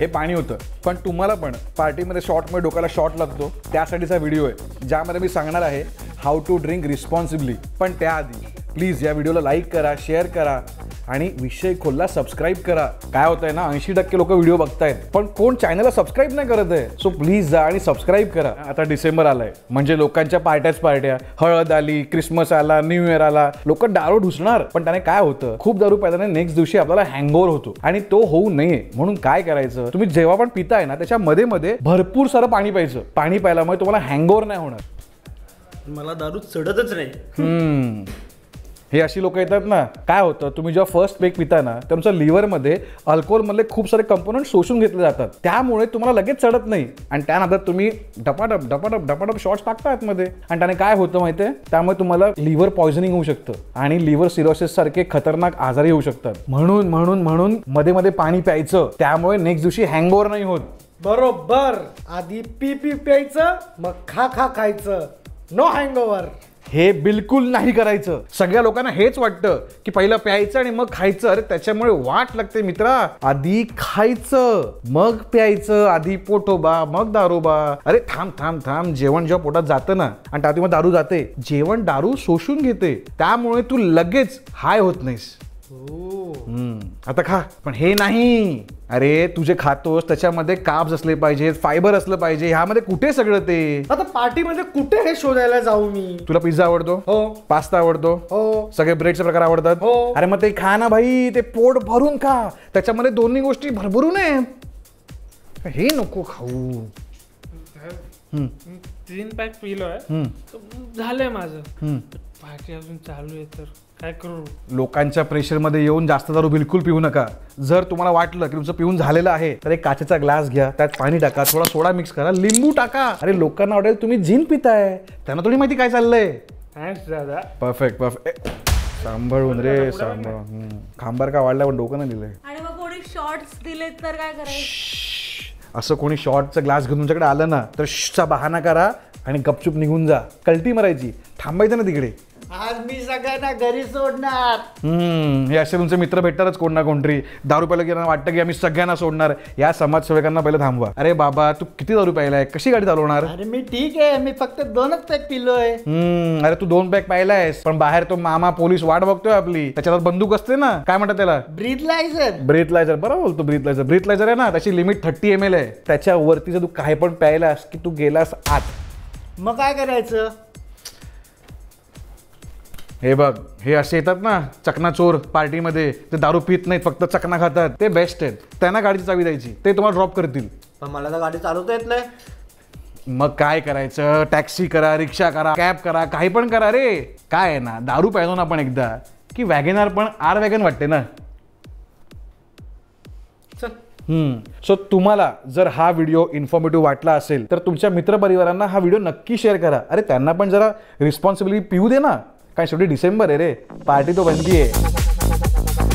हे पाणी होतं. पण तुम्हाला पण पार्टीमध्ये शॉर्टमुळे डोक्याला शॉर्ट लागतो. त्यासाठीचा व्हिडिओ आहे. ज्यामध्ये मी सांगणार आहे हाऊ टू ड्रिंक रिस्पॉन्सिबली पण त्याआधी प्लीज या व्हिडिओला लाईक करा शेअर करा. आणि विषय खोलला सबस्क्राईब करा. काय होत आहे ना ऐंशी टक्के लोक व्हिडिओ बघतायत. पण कोण चॅनलला सबस्क्राईब नाही करत आहे? सो प्लीज जा आणि सबस्क्राईब करा. आता डिसेंबर आलाय. म्हणजे लोकांच्या पार्ट्याच पार्ट्या. हळद आली क्रिसमस आला न्यू इयर आला. लोक दारू ढुसणार. पण त्याने काय होतं? खूप दारू प्यायल्याने नेक्स्ट दिवशी आपल्याला हँगओव्हर होतो. आणि तो होऊ नये. म्हणून काय करायचं? तुम्ही जेव्हा पण पिताय ना त्याच्या मध्ये मध्ये भरपूर सारं पाणी प्यायचं. पाणी प्यायल्यामुळे तुम्हाला हँगओव्हर नाही होणार. मला दारू चढतच नाही. हम्म. हे अशी लोक येतात ना काय होतं तुम्ही जेव्हा फर्स्ट पेक पिता ना तर तुमच्या लिव्हरमध्ये अल्कोहोलमधले खूप सारे कंपोनंट शोषून घेतले जातात. त्यामुळे तुम्हाला लगेच चढत नाही. आणि त्यानंतर तुम्ही डपाडप डपाडप डपाडप शॉर्ट्स टाकता आतमध्ये. आणि त्याने काय होतं माहितीये? त्यामुळे तुम्हाला लिव्हर पॉयझनिंग होऊ शकतं. आणि लिव्हर सिरोसिस सारखे खतरनाक आजारही होऊ शकतात. म्हणून म्हणून म्हणून मध्ये मध्ये पाणी प्यायचं. त्यामुळे नेक्स्ट दिवशी हँगओव्हर नाही होत. बरोबर. आधी पी पी प्यायचं मग खा खा खायचं. नो हँगओव्हर हे बिलकुल नाही करायचं. सगळ्या लोकांना हेच वाटतं की पहिलं प्यायचं आणि मग खायचं. अरे त्याच्यामुळे वाट लागते मित्रा. आधी खायचं मग प्यायचं. आधी पोटोबा मग दारोबा अरे थांब थांब थांब. जेवण जेव्हा पोटात जातं ना आणि त्यात मग दारू जाते. जेवण दारू शोषून घेते. त्यामुळे तू लगेच हाय होत नाहीस. हम्म, आता खा. पण हे नाही. अरे तू जे खातोस त्याच्यामध्ये काब्स असले पाहिजेत फायबर असलं पाहिजे ह्यामध्ये कुठे सगळं ते? आता पार्टीमध्ये कुठे हे शोधायला जाऊ मी? तुला पिझ्झा आवडतो? हो. पास्ता आवडतो? हो. सगळे ब्रेडचे प्रकार आवडतात? हो. अरे मग ते खा ना भाई ते पोट भरून खा. त्याच्यामध्ये दोन्ही गोष्टी भरभरून आहेत. हे नको खाऊ. तीन पॅक पिलोय हम्म. तर झालंय माझं. पार्टी अजून चालू आहे तर काय करू? लोकांच्या प्रेशरमध्ये येऊन जास्त दारू बिलकुल पिऊ नका. जर तुम्हाला वाटलं की तुमचं पिऊन झालेलं आहे तर एक काचेचा ग्लास घ्या त्यात पाणी टाका थोडा सोडा मिक्स करा लिंबू टाका. अरे लोकांना वाटेल तुम्ही जिन पिताय. त्यांना थोडी माहिती काय चाललंय. थँक्स दादा. परफेक्ट परफेक्ट सांभाळून रे सांभाळ हम्म. खांबार का वाढला पण डोकं नाही दिलंय. आणि मग कोणी शॉर्ट्स दिले तर काय करायचं? असं कोणी शॉर्टचा ग्लास घेऊन तुमच्याकडे आलं ना तर शचा बहाना करा आणि गपचूप निघून जा. कल्टी मारायची. थांबायचं ना तिकडे. आज मी सगळ्यांना घरी सोडणार. हम्म, हे असे तुमचे मित्र भेटणारच कोण ना कोणतरी. दारू प्यायला गेला वाटतं की आम्ही सगळ्यांना सोडणार. या समाजसेवकांना पहिले थांबवा. अरे बाबा तू किती दारू प्यायलाय? कशी गाडी चालवणार? अरे मी ठीक आहे मी फक्त दोनच पॅक पिलोय. हम्म, अरे तू दोन पॅक पाहिलायस पण बाहेर तो मामा पोलीस वाट बघतोय आपली. त्याच्यावर बंदूक असते ना? काय म्हणतात त्याला? ब्रीथलायझर. ब्रेथलायझर. बरोबर बोलतो ब्रीथलायझर. ब्रीथलायझर आहे ना त्याची लिमिट थर्टी एम एल आहे. त्याच्यावरती जर तू काही पण प्यायलास की तू गेलास आत. मग काय करायचं? हे बघ हे असे येतात ना चकना चोर पार्टीमध्ये. ते दारू पित नाहीत फक्त चकना खातात. ते बेस्ट आहेत. त्यांना गाडीची चावी द्यायची. ते तुम्हाला ड्रॉप करतील. पण मला तर गाडी चालवता येत नाही. मग काय करायचं? टॅक्सी करा रिक्षा करा कॅब करा काही पण करा रे. काय आहे ना दारू प्यायलो ना आपण एकदा. की वॅगेनार पण आर वॅगन वाटते ना. चल. सो तुम्हाला जर हा व्हिडिओ इन्फॉर्मेटिव्ह वाटला असेल तर तुमच्या मित्रपरिवारांना हा व्हिडिओ नक्की शेअर करा. अरे त्यांना पण जरा रिस्पॉन्सिबिलिटी पिऊ दे ना. काय शेवटी डिसेंबर आहे रे. पार्टी तो बनती आहे